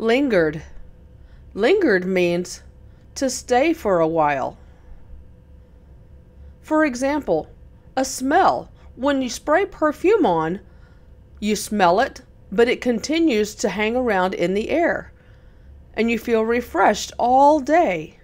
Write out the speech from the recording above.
Lingered. Lingered means to stay for a while. For example, a smell. When you spray perfume on, you smell it, but it continues to hang around in the air, and you feel refreshed all day.